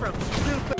from stupid.